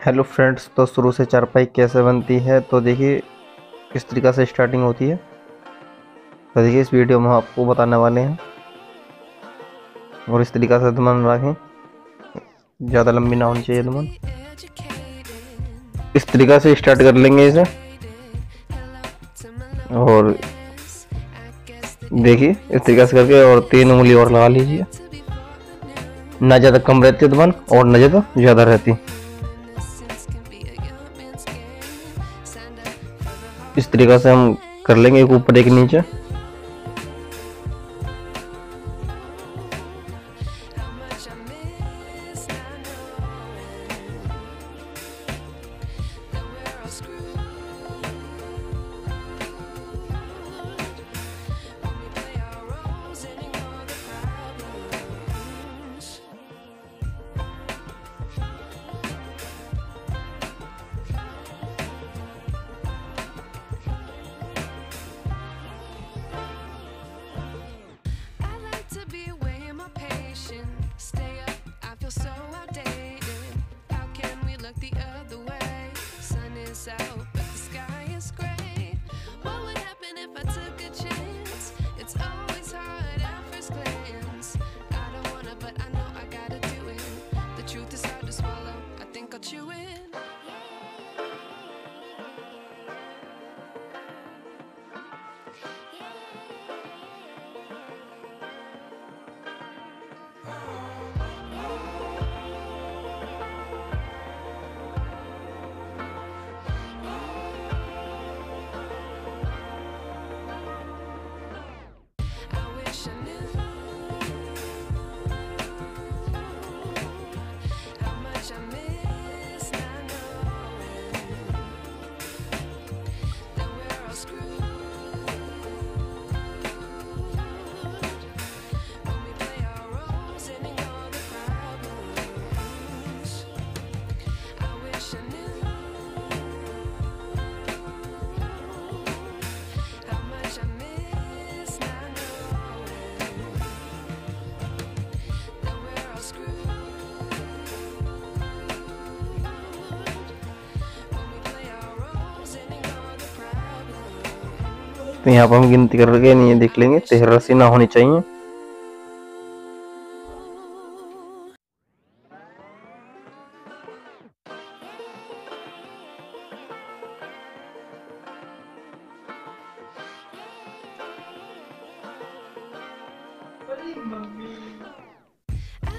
Hello friends तो शुरू से चारपाई कैसे बनती है? तो देखिए, किस तरीक़ा से स्टार्टिंग होती है? तो देखिए, इस वीडियो में आपको बताने वाले हैं। और इस तरीक़ा से दुमन रखें। ज़्यादा लंबी ना होनी चाहिए दुमन इस तरीक़ा से स्टार्ट कर लेंगे इसे। और देखिए, इस तरीक़ा से करके और तीन उंगली और लगा लीजिए। ना ज़्यादा कम रहती है दुमन और ना ज़्यादा ज़्यादा रहती। इस तरीका से हम कर लेंगे एक ऊपर एक नीचे। तो यहाँ पर हम गिनती करके नहीं, देख लेंगे। तेरह रस्सी ना होनी चाहिए।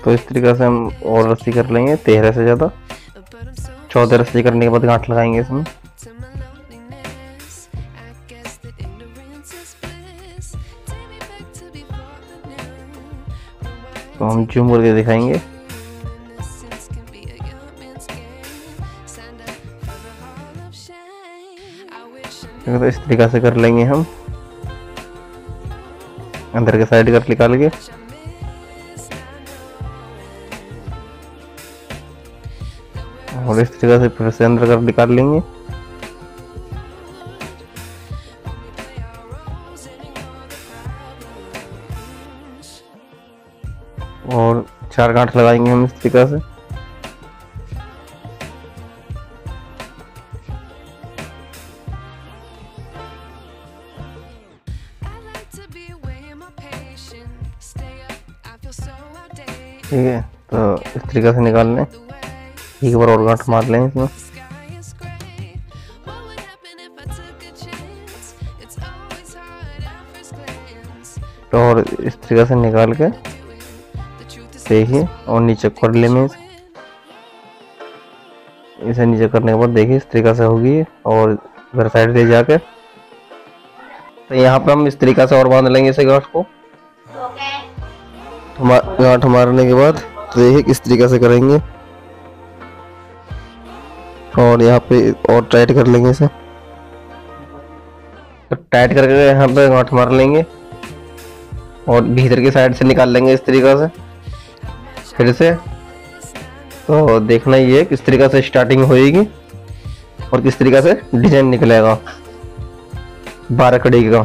तो इस तरीके से हम और रस्सी कर लेंगे, तेरह से ज़्यादा। चौदह रस्सी करने के बाद गांठ लगाएँगे इसमें। हम जूम करके दिखाएँगे? तो इस तरीका से कर लेंगे हम। अंदर के साइड कर निकाल के। और इस तरीका से फिर से अंदर कर निकाल लेंगे। चार गांठ लगाएँगे हम इस तरीका से। ठीक है तो इस तरीके से निकाल लें। एक बार और गांठ मार लें इसमें। तो और इस तरीके से निकाल के देखिए और नीचे कर ले में। इसे नीचे करने के बाद देखिए इस तरीका से होगी और इधर साइड दे जाके। तो यहाँ पे हम इस तरीका से और बाँध लेंगे इसे गांठ को। गांठ मारने के बाद तो देखिए किस तरीका से करेंगे। और यहाँ पे और टाइट कर लेंगे इसे। तो टाइट करके यहाँ पे गांठ मार लेंगे। और भीतर की साइड से निकाल लेंगे इस तरीका से। फिर से। तो देखना ये किस तरीका से स्टार्टिंग होएगी और किस तरीका से डिज़ाइन निकलेगा। बारह कड़ी का।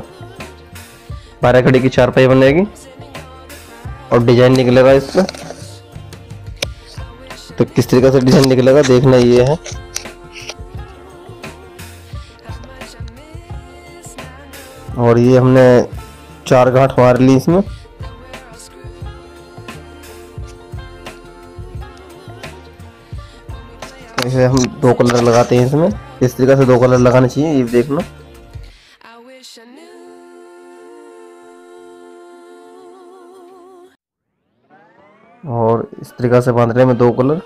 बारह कड़ी की चारपाई बनेगी और डिज़ाइन निकलेगा इसमें। तो किस तरीके से डिज़ाइन निकलेगा देखना ये है। और ये हमने चार गांठ मार ली इसमें। इसे हम दो कलर लगाते हैं इसमें। इस तरीके से दो कलर लगाने चाहिए, ये देखना और इस तरीके से बाँध रहे हैं दो कलर।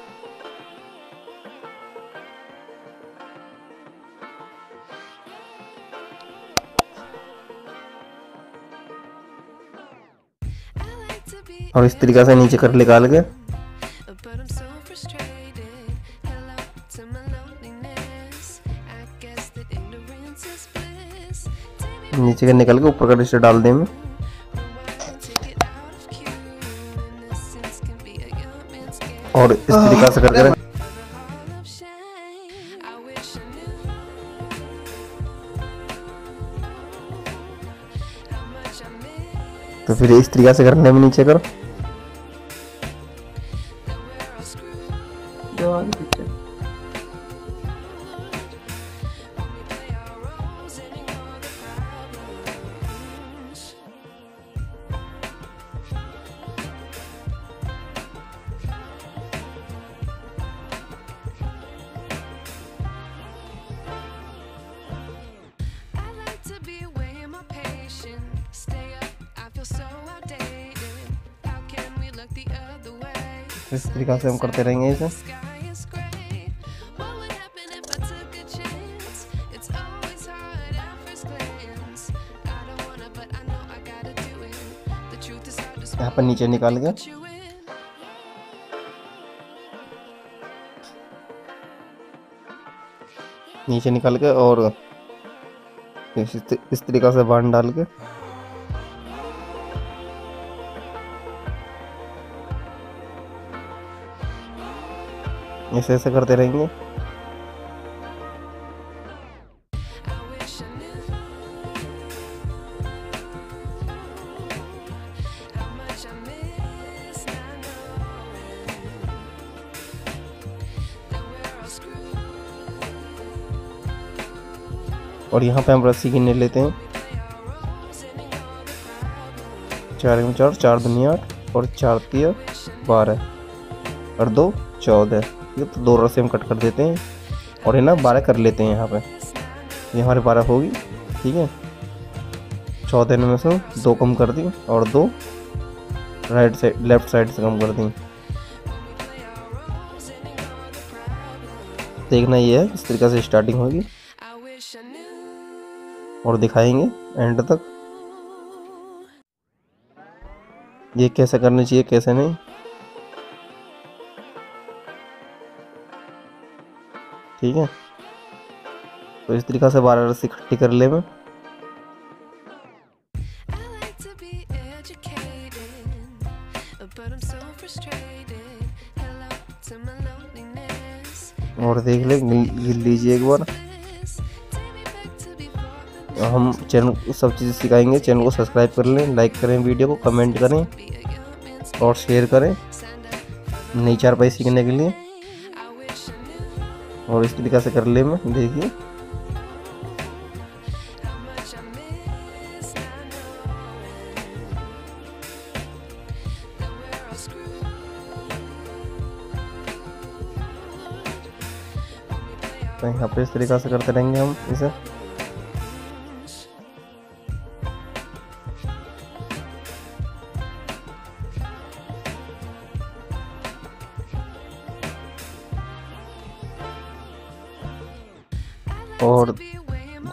और इस तरीके से नीचे कर निकाल के नीचे का निकल के ऊपर का डिस्टर डाल दें और इस तरीका से करके तो फिर इस तरीका से करने में नीचे करो। तरीका से हम करते रहेंगे इसे। यहाँ पर नीचे निकाल के। नीचे निकाल के और इस, तरीका से बाँध डाल के। ऐसे ऐसे करते रहेंगे। और यहाँ पे हम रस्सी गिनने लेते हैं। चार चार चार दुनिया और चार तिया बारह और दो, चौदह। ये तो दो रस्से हम कट कर देते हैं और है ना, बारह कर लेते हैं यहाँ पे। ये हमारे बारह होगी, ठीक है? चौदह में से दो कम कर दी और दो राइट साइड लेफ़्ट साइड से कम कर दी। देखना ये है, इस तरीके से स्टार्टिंग होगी। और दिखाएँगे एंड तक। ये कैसे करना चाहिए, कैसे नहीं? ठीक है? तो इस तरीका से बारह रस्सी इकट्ठी कर ले मैं। और देख ले लीजिए एक बार। हम चैनल सब चीज़ें सिखाएँगे। चैनल को सब्सक्राइब कर लें लाइक करें वीडियो को कमेंट करें और शेयर करें। नई चार पाई सीखने के लिए। और इस तरीका से कर ले मैं, देखिए। तो यहाँ पे इस तरीका से करते रहेंगे हम इसे।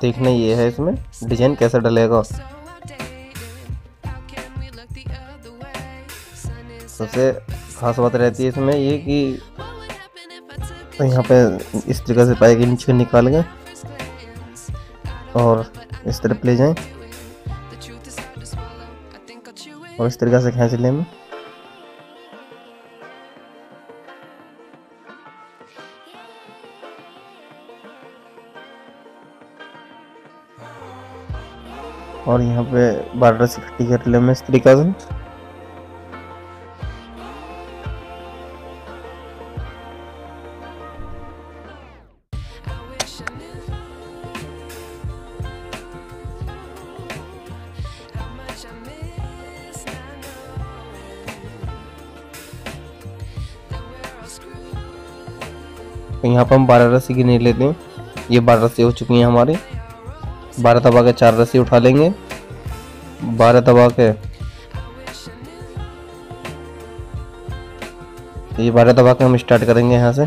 देखना ये है इसमें। डिज़ाइन कैसा डलेगा? सबसे खास बात रहती है इसमें ये कि यहाँ पे इस तरीके से पाए के नीचे निकाल गए और इस तरफ़ ले जाएँ। और इस तरीके से खींच लें। और यहाँ पे बारह से थर्टी कर ले मैं थ्री थाउज़ेंड तो यहाँ पर हम बारह रस्सी गिने लेते हैं। ये बारह रस्सी हो चुकी है हमारे। बारह तबा के चार रस्सी उठा लेंगे। बारह दबा के। ये बारह दबा के हम स्टार्ट करेंगे यहाँ से।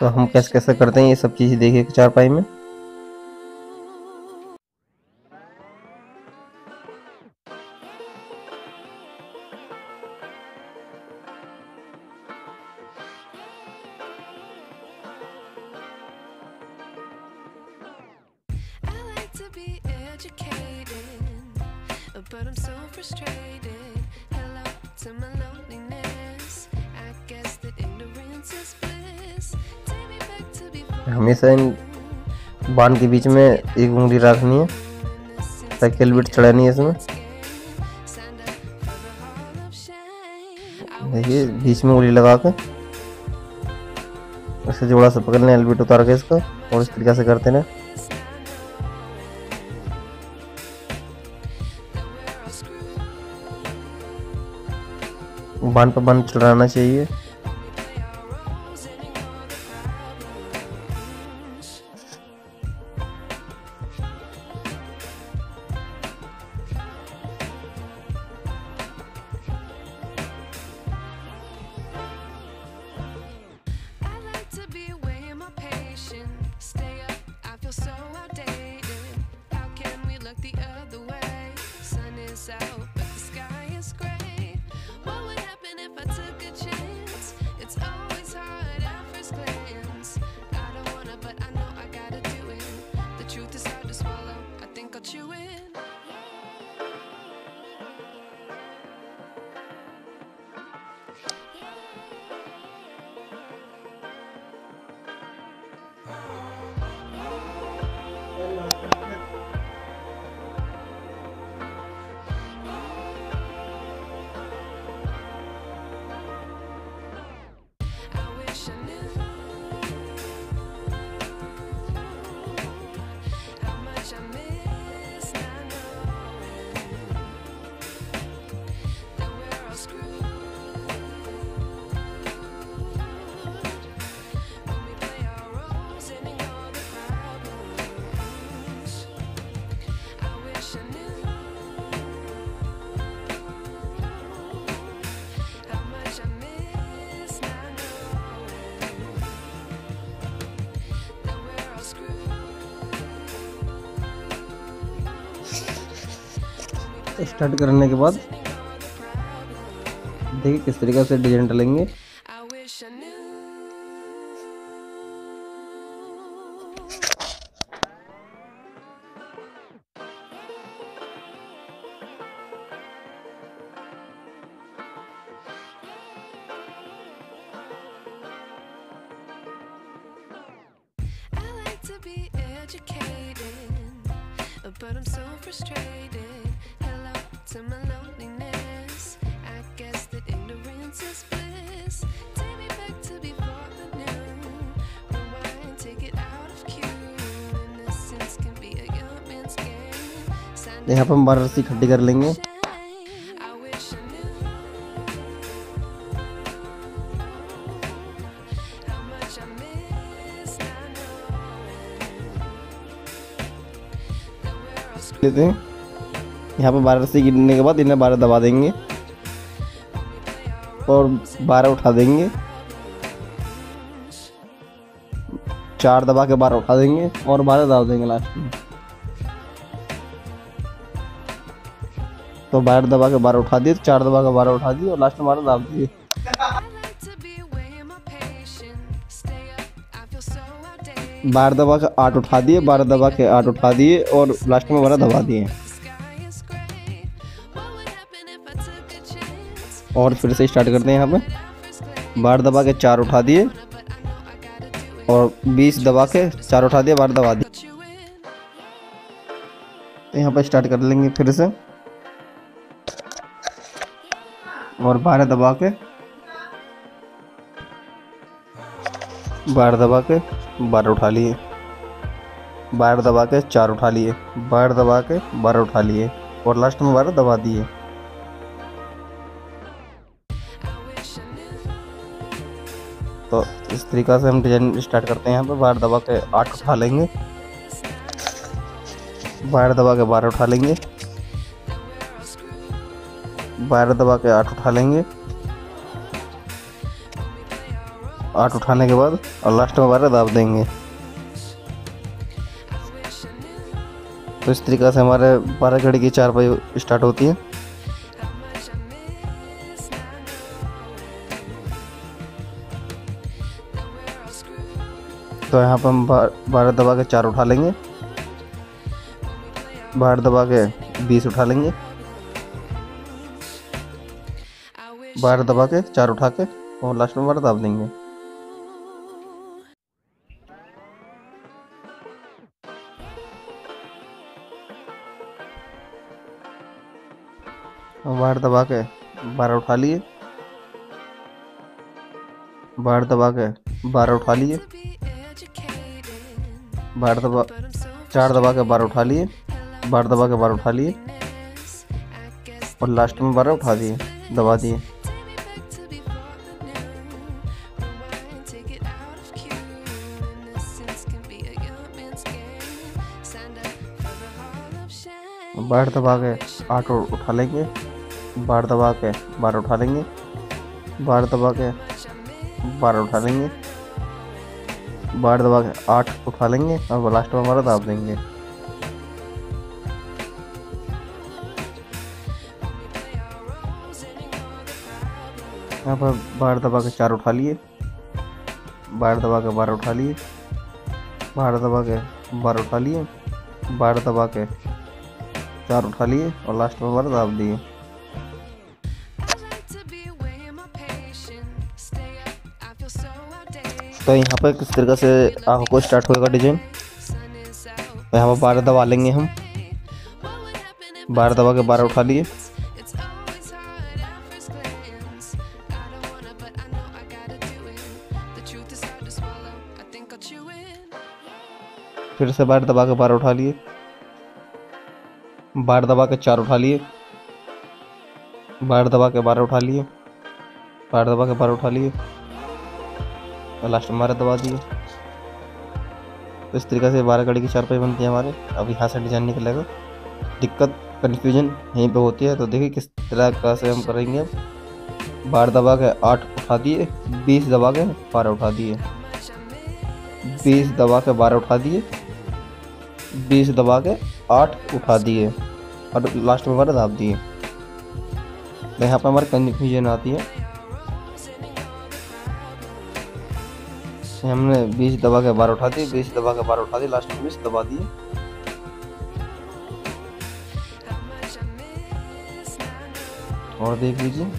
तो हम कैसे कैसे करते हैं ये सब चीज़ देखिए चार पाई में। हमेशा इन बाँध के बीच में एक उंगली रखनी है ताकि एलबिट चढ़ा नहीं है इसमें. देखिए, बीच में उंगली लगा के इसे जोड़ा से पकड़ लें एलबिट उतार के इसका, और इस तरीके से करते हैं बाँध पर बाँध चढ़ाना चाहिए स्टार्ट करने के बाद देखिए किस तरीके से डिज़ाइन डालेंगे। But I'm so यहाँ पर हम बारह रस्सी इकट्ठी कर लेंगे. लेते हैं। यहाँ पर बारह रस्सी गिरने के बाद इन्हें बारह दबा देंगे और बारह उठा देंगे। चार दबा के बारह उठा देंगे और बारह दबा देंगे लास्ट में। तो बारह दबा के बारह उठा दिए चार दबा के बारह उठा दिए और लास्ट में बारह दबा दिए. बारह दबा के आठ उठा दिए, बारह दबा के आठ उठा दिए और लास्ट में बारह दबा दिए? और फिर से स्टार्ट करते हैं यहाँ पे बारह दबा के चार उठा दिए. और बीस दबा के चार उठा दिए, बारह दबा दिए तो यहाँ पर स्टार्ट कर लेंगे फिर से और बारह दबा के बार दबा के बारह उठा लिए। बार दबा के चार उठा लिए। बार दबा के बारह उठा लिए और लास्ट में बारह दबा दिए। तो इस तरीक़ा से हम डिज़ाइन स्टार्ट करते हैं। यहाँ पर बार दबा के आठ उठा लेंगे। बार दबा के बारह उठा लेंगे। बारह दबा के आठ उठा लेंगे। आठ उठाने के बाद और लास्ट में बारह दाब देंगे। तो इस तरीक़ा से हमारे बारह घड़ी की चार पाई स्टार्ट होती है। तो यहाँ पर हम बारह दबा के चार उठा लेंगे। बारह दबा के बीस उठा लेंगे। बारह दबा के, चार उठा के, और लास्ट में बारह दाब देंगे। बार दबा के, बारह उठा लिए। बार दबा के, बारह उठा लिए। बार दबा, चार दबा के, बारह उठा लिए। बार दबा के, बारह उठा लिए। और लास्ट में बारह उठा दिए, दबा दिए। बार दबा के आठ उठा लेंगे। बार दबा के बारह उठा लेंगे। बार दबा के बारह उठा लेंगे। बार दबा के आठ उठा लेंगे और लास्ट में हमारा दाब देंगे। यहाँ पर बार दबा के चार उठा लिए। बार दबा के बारह उठा लिए। बार दबा के बारह उठा लिए। बार दबा के चार उठा लिए और लास्ट में बारह दाब दिए। तो यहाँ पर किस तरीके से आँखों को स्टार्ट होएगा डिज़ाइन तो यहाँ पर बारह दबा लेंगे हम। बारह दबा के बारह उठा लिए। फिर से बारह दबा के बारह उठा लिए। बार दबा के चार उठा लिए। बार दबा के बारह उठा लिए। बार दबा के बारह उठा लिए। और लास्ट में बारह दबा दिए। तो इस तरीके से बारह कड़ी की चार पाई बनती है हमारे। अब यहाँ से डिज़ाइन निकलेगा। दिक्कत कन्फ्यूज़न यहीं पे होती है। तो देखिए किस तरह का से हम करेंगे अब। बार दबा के आठ उठा दिए। बीस दबा के बारह उठा दिए। बीस दबा के बारह उठा दिए। बीस दबा के आठ उठा दिए और लास्ट में बारह दाब दिए। तो यहाँ पर हमारी कन्फ्यूज़न आती है। हमने बीस दबा के बारह उठा दिए, बीस दबा के बारह उठा दिए लास्ट में बीस दबा दिए। और देख लीजिए,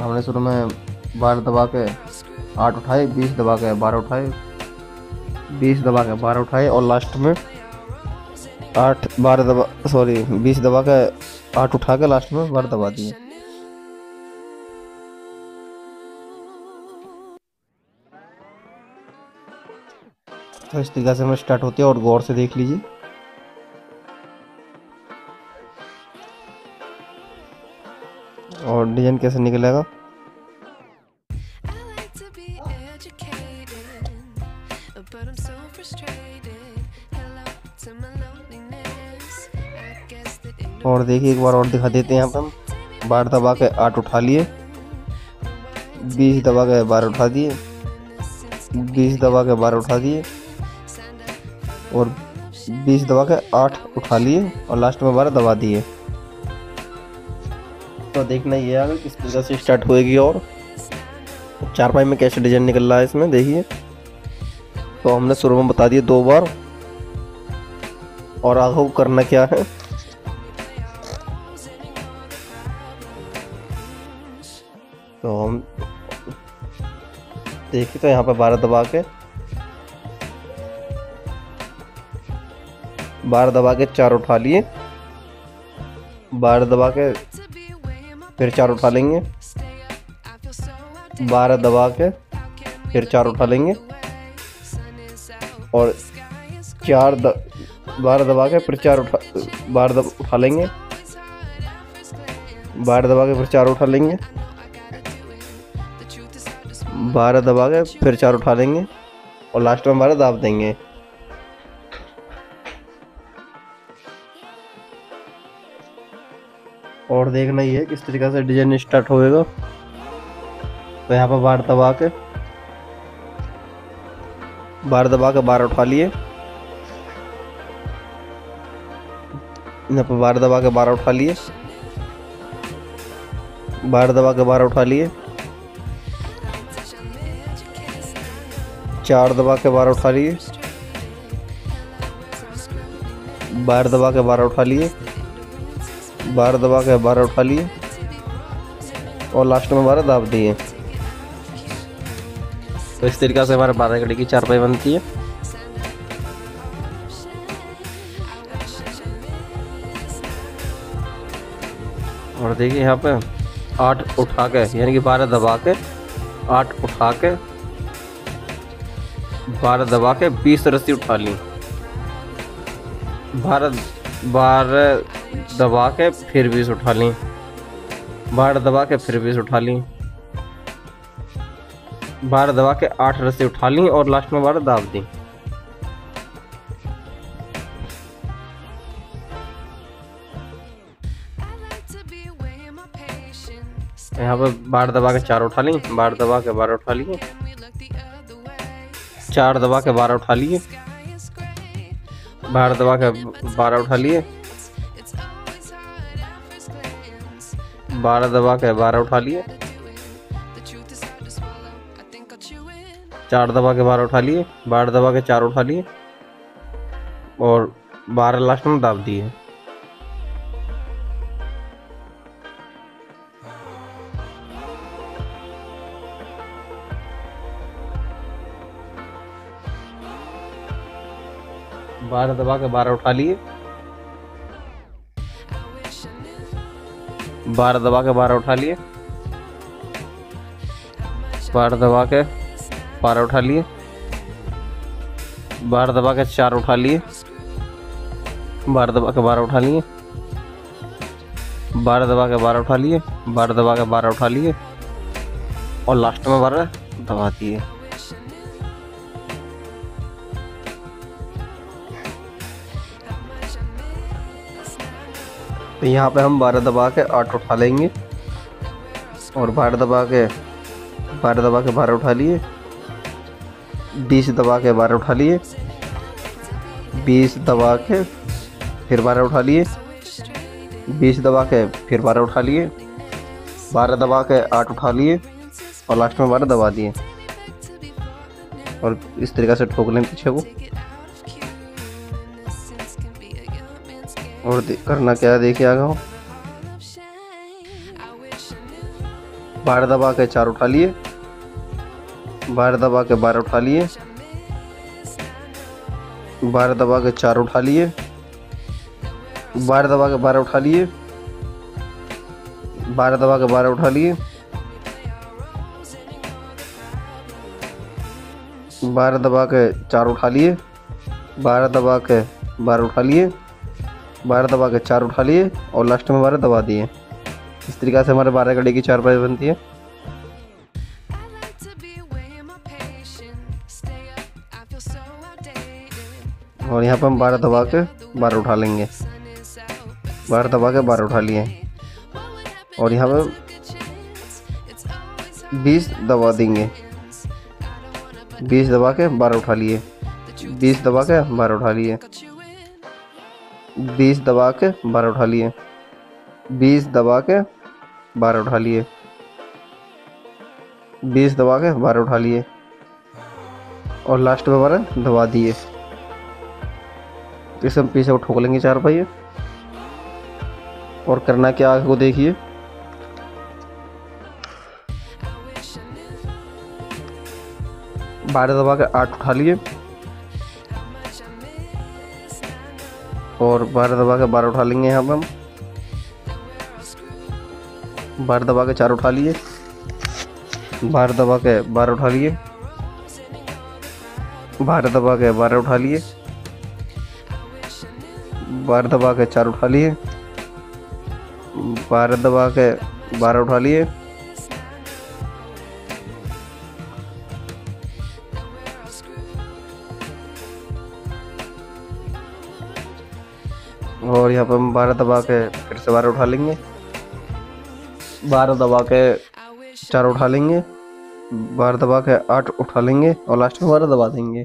हमने शुरू में बारह दबा के आठ उठाए, बीस दबा के बारह उठाए, बीस दबा के बारह उठाए और लास्ट में आठ, बारह दबा सॉरी बीस दबा के आठ उठा के लास्ट में बारह दबा दिए। तो इस तरीके से हमें स्टार्ट होती है और गौर से देख लीजिए। और डिज़ाइन कैसे निकलेगा? और देखिए, एक बार और दिखा देते हैं हम बार दबा के आठ उठा लिए। बीस दबा के बारह उठा दिए। बीस दबा के बारह उठा दिए। और बीस दबा के आठ उठा लिए और लास्ट में बारह दबा दिए। तो देखना ये आगे किस तरीके से स्टार्ट होएगी और चार पाई में कैसे डिज़ाइन निकल रहा है इसमें, देखिए। तो हमने शुरू में बता दिया दो बार। और आगे करना क्या है? तो हम देखिए तो यहाँ पर बारह दबा के। बारह दबा के चार उठा लिए। बारह दबा के फिर चार उठा लेंगे। बारह दबा के फिर चार उठा लेंगे। और चार द, बार दबा के फिर चार उठा बारह उठा लेंगे। बारह दबा के फिर चार उठा लेंगे। बारह दबा के फिर चार उठा लेंगे और लास्ट में बारह दाब देंगे। और देखना ही है किस तरीके से डिज़ाइन स्टार्ट होएगा तो। यहाँ पर बार दबा के बार दबा के बार उठा लिए। यहाँ पर बार दबा के बारह उठा लिए। बार दबा के बारह उठा लिए। चार दबा के बारह उठा लिए। बार दबा के बारह उठा लिए। बारह दबा के बारह उठा लिए। और लास्ट में बारह दाब दिए। तो इस तरीके से हमारे बारह घड़ी की चारपाई बनती है। और देखिए यहाँ पे आठ उठा के, यानी कि बारह दबा के, आठ उठा के बारह दबा के बीस रस्सी उठा ली। बारह बारह दबा के फिर बीस उठा ली। बारह दबा के फिर बीस उठा ली। बारह दबा के आठ रस्सी उठा ली और लास्ट में बारह दाब दी। यहाँ पर बार दबा के चार उठा ली। बार दबा के बारह उठा लिए। चार दबा के बारह उठा लिए। बारह दबा के बारह उठा लिए। बारह दबा के बारह उठा लिए। चार दबा के बारह उठा लिए। बारह दबा के चार उठा लिए। और बारह लास्ट में दाब दिए। बारह दबा के बारह उठा लिए। बारह दबा के बारह उठा लिए। बारह दबा के बारह उठा लिए। बारह दबा के चार उठा लिए। बारह दबा के बारह उठा लिए। बारह दबा के बारह उठा लिए। बारह दबा के बारह उठा लिए। और लास्ट में बारह दबा दिए। यहाँ पे हम बारह दबा के आठ उठा लेंगे। और बारह दबा के, बारह दबा के बारह उठा लिए। बीस दबा के बारह उठा लिए। बीस दबा के फिर बारह उठा लिए। बीस दबा के फिर बारह उठा लिए। बारह दबा के आठ उठा लिए। और लास्ट में बारह दबा दिए। और इस तरीके से ठोक लें पीछे को। और करना क्या देखिए आगे हो। बारह दबा के चार उठा लिए। बारह दबा के बारह उठा लिए। बारह दबा के चार उठा लिए। बारह दबा के बारह उठा लिए। बारह दबा के बारह उठा लिए। बारह दबा के चार उठा लिए। बारह दबा के बारह उठा लिए। बारह दबा के चार उठा लिए और लास्ट में बारह दबा दिए। इस तरीके से हमारे बारह घड़ी की चार पाई बनती है। और यहाँ पर हम बारह दबा के बारह उठा लेंगे। बारह दबा के बारह उठा लिए। और यहाँ पर बीस दबा देंगे। बीस दबा के बारह उठा लिए। बीस दबा के बारह उठा लिए। बीस दबा के बारह उठा लिए। बीस दबा के बारह उठा लिए। बीस दबा के बारह उठा लिए। और लास्ट में बारह दबा दिए। इसे हम पीछे को ठोक लेंगे चार पहिए और करना क्या आगे को देखिए। बारह दबा के आठ उठा लिए। और बारह दबा के बारह उठा लेंगे यहाँ पर हम। बारह दबा के चार उठा लिए। बारह दबा के बारह उठा लिए। बारह दबा के बारह उठा लिए। बारह दबा के चार उठा लिए। बारह दबा के बारह उठा लिए। और यहाँ पर हम बारह दबा के फिर से बारह उठा लेंगे। बारह दबा के चार उठा लेंगे। बारह दबा के आठ उठा लेंगे और लास्ट में बारह दबा देंगे।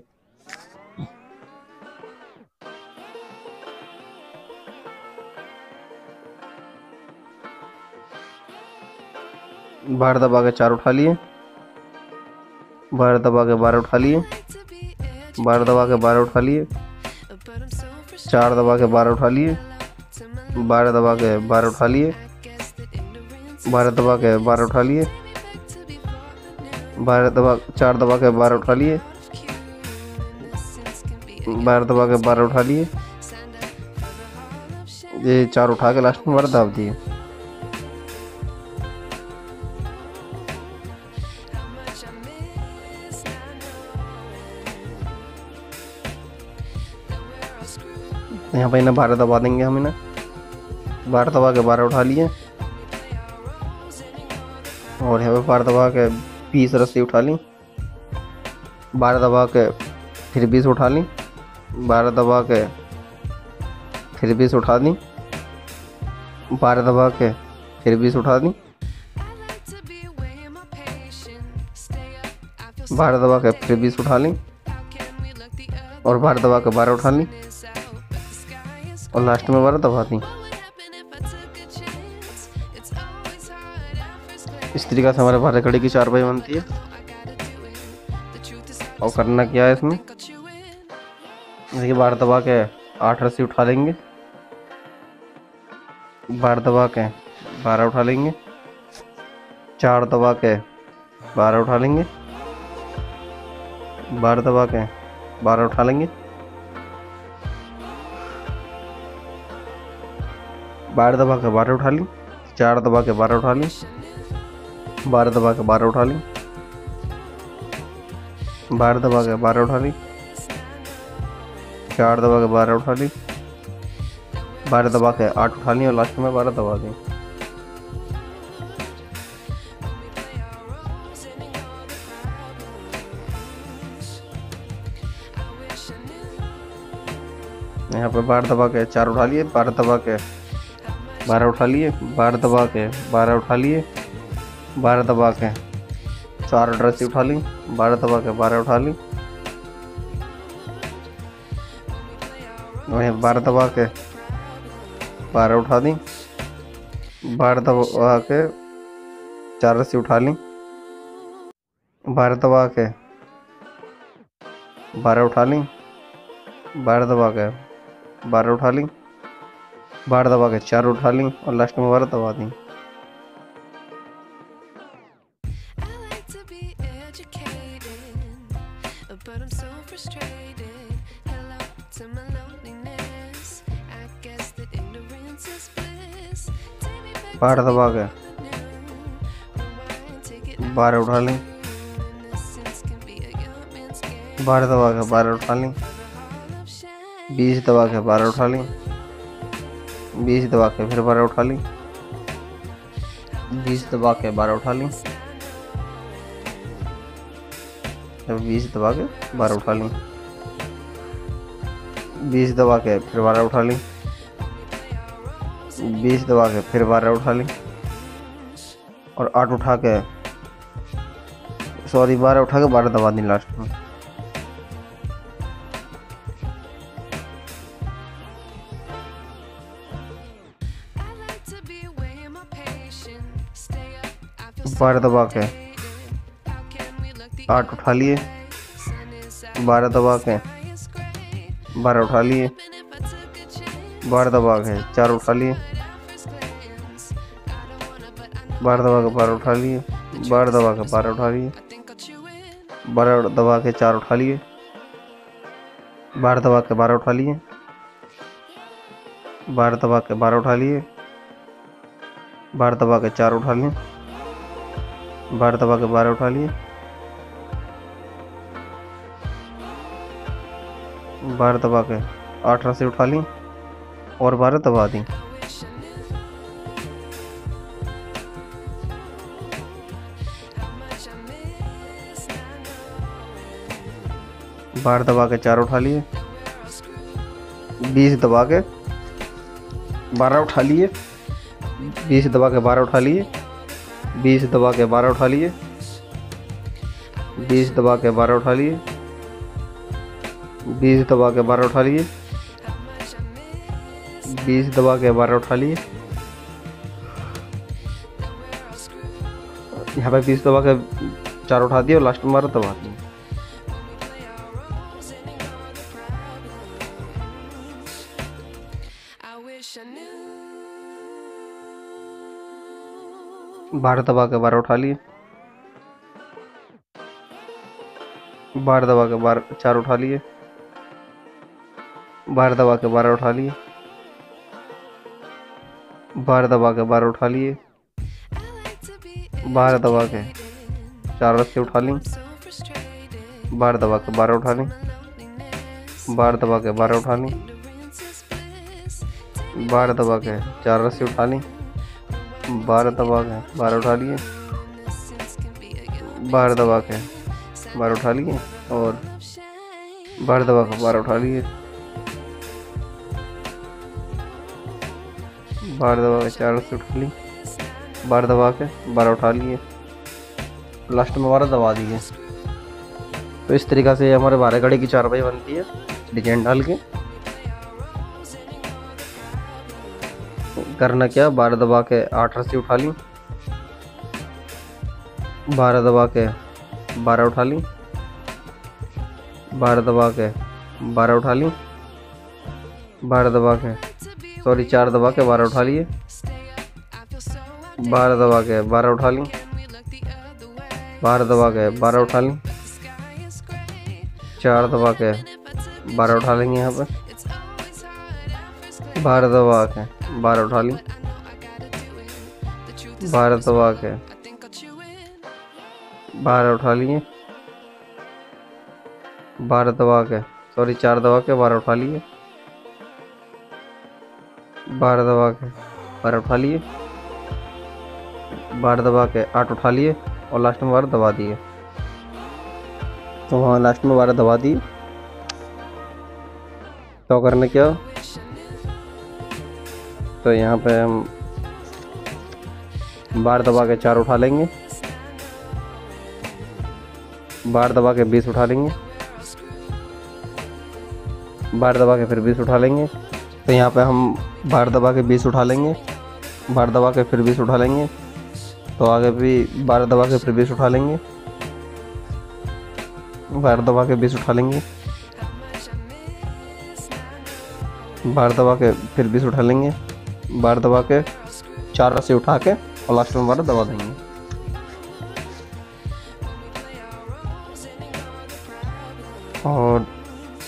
बारह दबा के चार उठा लिए। बारह दबा के बारह उठा लिए। बारह दबा के बारह उठा लिए। चार दबा के बारह उठा लिए। बारह दबा के बारह उठा लिए। बारह दबा के बारह उठा लिए। बारह दबा, चार दबा के बारह उठा लिए। बारह दबा के बारह उठा लिए। ये चार उठा के लास्ट में बारह दाब दिए। यहाँ पे ना बारह दबा देंगे हम ना बारह दबा के बारह उठा लिए। और यहाँ पे बारह दबा के बीस रस्सी उठा ली। बारह दबा के फिर बीस उठा ली। बारह दबा के फिर बीस उठा दी। बारह दबा के फिर बीस उठा दी। बारह दबा के फिर बीस उठा ली। और बारह दबा के बारह उठा ली। और लास्ट में बारह दबा दी। इस तरीका से हमारे बारह कड़ी की चार बाई बनती है। और करना क्या है इसमें? देखिए बारह दबा के आठ रस्सी उठा लेंगे। बारह दबा के बारह उठा लेंगे। चार दबा के बारह उठा लेंगे। बारह दबा के बारह उठा लेंगे। बारह दबा के बारह उठा ली। चार दबा के बारह उठा ली। बारह दबा के बारह उठा ली। बारह दबा के बारह उठा ली। चार दबा के बारह उठा ली। बारह दबा के आठ उठा ली और लास्ट में बारह दबा दी। यहाँ पे बारह दबा के चार उठा लिए, बारह दबा के बारह उठा लिए, बारह दबा के बारह उठा लिए। बारह दबा के चार ड्रेस उठा ली बारह दबा के बारह उठा ली वहीं बारह दबा के बारह उठा दी। बारह दबा के चार रस्सी उठा ली बारह दबा के बारह उठा ली बारह दबा के बारह उठा ली बारह दबा के चार उठा ली और लास्ट में बारह दबा दी। But I'm so frustrated. Hello to my loneliness. I guess that ignorance is bliss. बारह दबा के. बारह उठा ली. बारह दबा के बारह उठा ली. बीस दबा के बारह उठा ली बीस दबा के फिर बारह उठा ली बीस दबा के बारह उठा ली फिर बीस दबा के बारह उठा ली बीस दबा के फिर बारह उठा ली बीस दबा के फिर बारह उठा ली और आठ उठा के सॉरी बारह उठा के बारह दबा दी लास्ट में। बारह दबा to आठ उठा लिए बारह दबा के. बारह उठा लिए बारह दबा के चार उठा लिए बारह दबा के बारह उठा लिए बारह दबा के बारह उठा लिए. बारह दबा के चार उठा लिए बारह दबा के बारह उठा लिए बारह दबा के बारह उठा लिए बारह दबा के चार उठा लिए बारह दबा के बारह उठा लिए बारह दबा के आठ रस्सी उठा ली और बारह दबा दी। बारह दबा के चार उठा लिए, बीस दबा के बारह उठा लिए, बीस दबा के बारह उठा लिए, बीस दबा के बारह उठा लिए, बीस दबा के बारह उठा लिए बीस दबा के बारह उठा लिए। बीस दबा के बारह उठा लिए। यहाँ पे बीस दबा के चार उठा दिए और लास्ट में बारह दबा दिए. बारह दबा के बारह उठा लिए। बारह दबा के बारह, चार उठा लिए। बारह दबा के बारह उठा लिए। बारह दबा के बारह उठा लिए। बारह दबा के चार रस्से उठा ली. बारह दबा के बारह उठा ली बारह दबा के बारह उठा ली बारह दबा के चार रस्से उठा ली बारह दबा के बारह उठा लिए। बारह दबा के बारह उठा लिए और. बारह दबा के बारह उठा लिए। बारह दबा के चार रस्से उठा ली। बारह दबा के, बारह उठा लिए। लास्ट में बारह दबा दिए। तो इस तरीक़ा से हमारे बारह गाड़ी की चारपाई बनती है, डिज़ाइन डाल के। करना क्या, बारह दबा के आठ रस्सी उठा ली। बारह दबा के बारह उठा ली। बारह दबा के बारह उठा ली। बारह दबा के सॉरी चार दबा के बारह उठा लिए। बारह दबा के बारह उठा ली। बारह दबा के बारह उठा ली। चार दबा के बारह उठा लेंगे यहाँ पर। बारह दबा के बारह उठा ली। बारह दबा के बारह उठा लिए। बारह दबा के सॉरी चार दबा के बारह उठा लिए। बारह दबा के बारह उठा लिए। बारह दबा के आठ उठा लिए और लास्ट में बारह दबा दिए। तो वहाँ लास्ट में बारह दबा दिए। तो करने क्या तो यहाँ पे हम बार दबा के चार उठा लेंगे। बार दबा के बीस उठा लेंगे। बार दबा के फिर बीस उठा लेंगे। तो यहाँ पे हम बार दबा के बीस उठा लेंगे। बाहर दबा के फिर बीस उठा लेंगे। तो आगे भी बारह दबा के फिर बीस उठा लेंगे। बारह दबा के बीस उठा लेंगे। बारह दबा के फिर बीस उठा लेंगे। बारह दबा के चार रस्सी उठा के और लास्ट में बारह दबा देंगे। और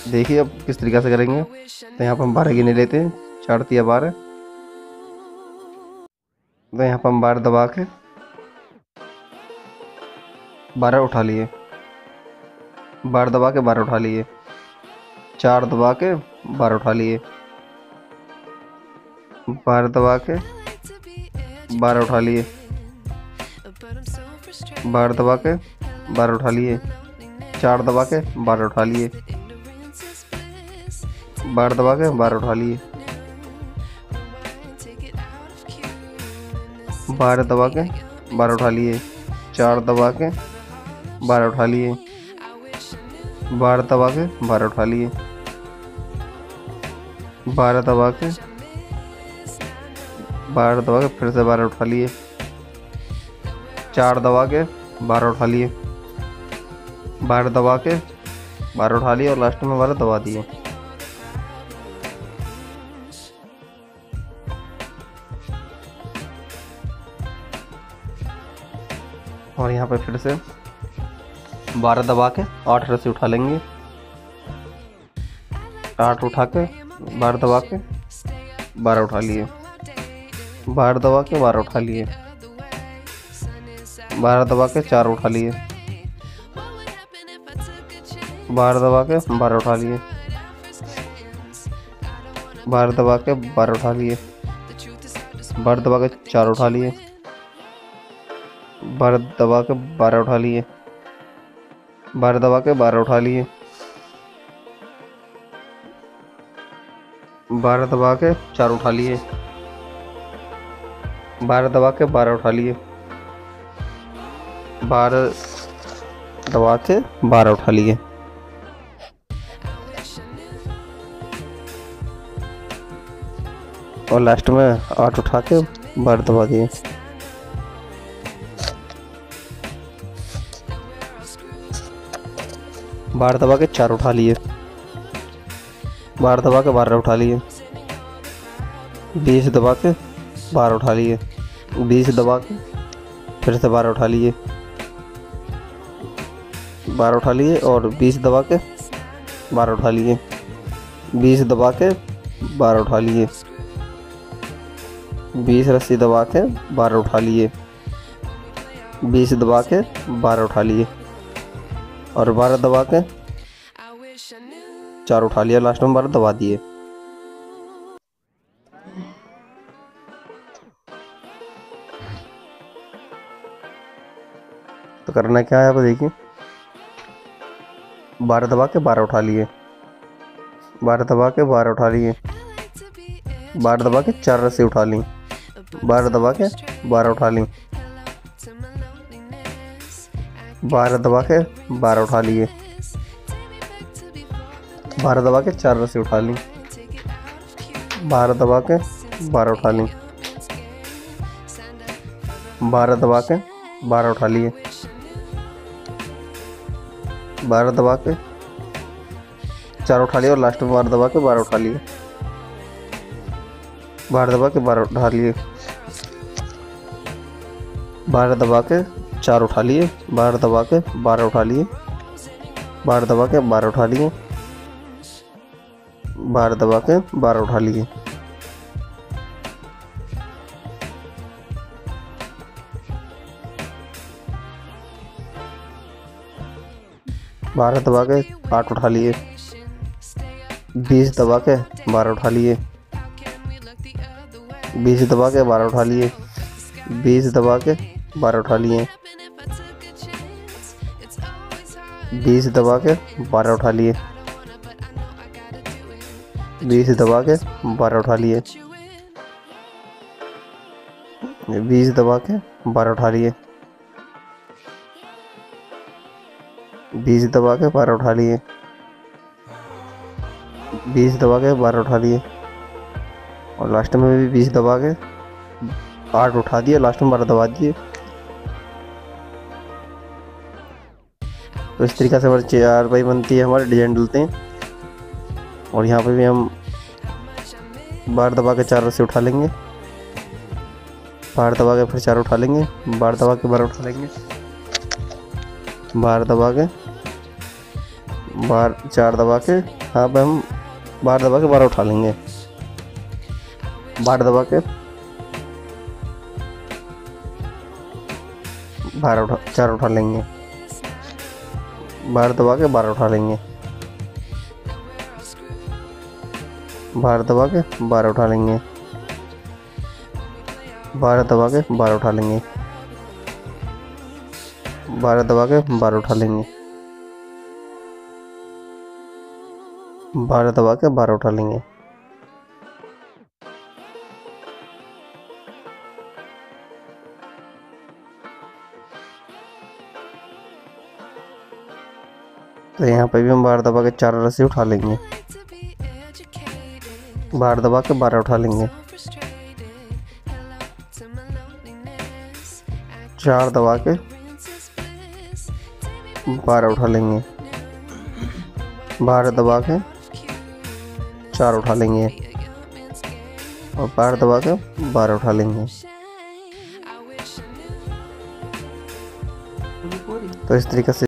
देखिए अब किस तरीके से करेंगे। तो यहाँ पर हम बारह गिने लेते हैं। चार तिया बारह। तो यहाँ पर हम बारह दबा के बारह उठा लिए। बारह दबा के बारह उठा लिए। चार दबा के बारह उठा लिए। बारह दबा के बारह उठा लिए. बारह दबा के बारह उठा लिए। चार दबा के बारह उठा लिए. बारह दबा के बारह उठा लिए। बारह दबा के, बारह उठा लिए, चार दबा के, बारह उठा लिए. बारह दबा के, बारह उठा लिए, बारह दबा के, बारह दबा के, फिर से बारह उठा लिए, चार दबा के, बारह उठा लिए, बारह दबा के, बारह उठा लिए और लास्ट में बारह दबा दिए पे फिर से बारह दबा के आठ रस्सी उठा लेंगे। आठ उठा के, बारह दबा के, बारह उठा लिए। बारह दबा के, बारह उठा लिए। बारह दबा के, चार उठा लिए? बारह दबा के, बारह उठा लिए। बारह दबा के, बारह उठा लिए। The truth is hard to बार दबा के, चार उठा लिए। बार दबा के बारह उठा लिए। बारह दबा के बारह उठा लिए। बारह दबा के चार उठा लिए। बारह दबा के बारह उठा लिए। बारह दबा के बारह उठा लिए। और लास्ट में आठ उठा के बारह दबा दिए। बारह दबा के चार उठा लिए। बारह दबा के बारह उठा लिए। बीस दबा के बारह उठा लिए। बीस दबा के फिर से बारह उठा लिए। बारह उठा लिए और बीस दबा के बारह उठा लिए। बीस दबा के बारह उठा लिए। बीस रस्सी दबा के बारह उठा लिए। बीस दबा के बारह उठा लिए। और बारह दबा के चार उठा लिया लास्ट में बारह दबा दिए। तो करना क्या है, आप देखिए। बारह दबा के बारह उठा लिए। बारह दबा के बारह उठा लिए. बारह दबा के चार रस्सी उठा ली। बारह दबा के बारह उठा ली। बारह दबा के बारह उठा लिए. बारह दबा के चार रस्सी उठा ली. बारह दबा के बारह उठा ली बारह दबा के बारह उठा लिए. बारह दबा के चार उठा लिए और लास्ट में बारह दबा के बारह उठा लिए बारह दबा के बारह उठा लिए बारह दबा के चार उठा लिए बारह दबा के बारह उठा लिए। बारह दबा के बारह उठा लिए। बारह दबा के बारह उठा लिए। बारह दबा के आठ उठा लिए। बीस दबा के बारह उठा लिए? बीस दबा के बारह उठा लिए। बीस दबा के बारह उठा लिए। बीस दबा के बारह उठा लिए. बीस दबा के बारह उठा लिए. बीस दबा के बारह उठा लिए बीस दबा के बारह उठा लिए बीस दबा के बारह उठा लिए और लास्ट में भी बीस दबा के आठ उठा दिए, लास्ट में बारह दबा दिए तो इस तरीके से हमारे चार पाई बनती है, हमारे डिज़ाइन डलते हैं। और यहाँ पे भी हम बार दबा के चार रस्से उठा लेंगे। बार दबा के फिर चार उठा लेंगे। बार दबा के बारह उठा लेंगे। बार दबा के बार चार दबा के, यहाँ पे हम बार दबा के बारह उठा लेंगे। बार दबा के बारह उठा, चार उठा लेंगे। बार दबा के बारह उठा लेंगे। बाहर दबा के बारह उठा लेंगे। बारह दबा के बारह उठा लेंगे। बारह दबा के बारह उठा लेंगे। बारह दबा के बारह उठा लेंगे। तो यहाँ पे भी हम बार दबा के चार रस्सी उठा लेंगे। बार दबा के बारह उठा लेंगे। चार दबा के बारह उठा लेंगे। बारह दबा के चार उठा लेंगे। और बारह दबा के बारह उठा लेंगे। तो इस तरीके से